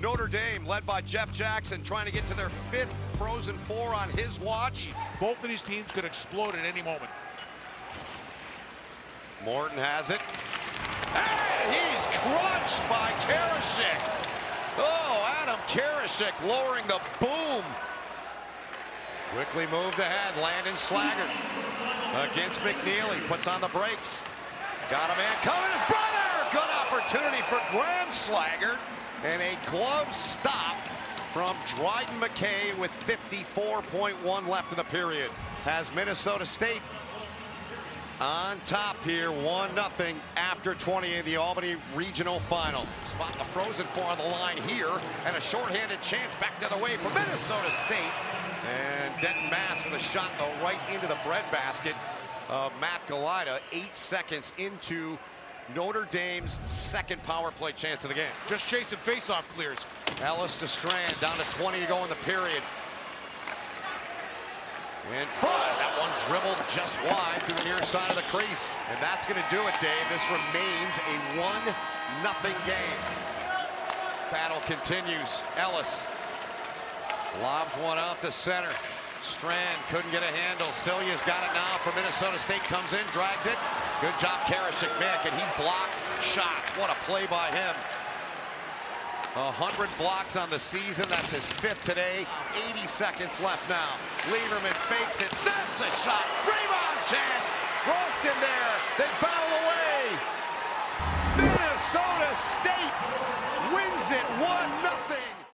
Notre Dame, led by Jeff Jackson, trying to get to their fifth Frozen Four on his watch. Both of these teams could explode at any moment. Morton has it. And he's crunched by Karashik. Oh, Adam Karashik lowering the boom. Quickly moved ahead. Landon Slaggert against McNeely. Puts on the brakes. Got a man coming. His brother. Graham Slaggert. And a glove stop from Dryden McKay with 54.1 left in the period. Has Minnesota State on top here, 1-0 after 20 in the Albany Regional Final. Spot the Frozen Four on the line here, and a shorthanded chance back the other way for Minnesota State. And Benton Maass with a shot though right into the breadbasket of Matt Galajda, eight seconds into Notre Dame's second power play chance of the game. Just chasing faceoff clears. Ellis to Strand, down to 20 to go in the period. In front, that one dribbled just wide through the near side of the crease. And that's going to do it, Dave. This remains a one nothing game. Battle continues. Ellis lobs one out to center. Strand couldn't get a handle. Silye's got it now for Minnesota State. Comes in, drags it. Good job, Karashik Mick, and he blocked shots. What a play by him. 100 blocks on the season. That's his fifth today. 80 seconds left now. Leivermann fakes it, snaps a shot. Rebound chance. Rolston there. They battle away. Minnesota State wins it 1-0.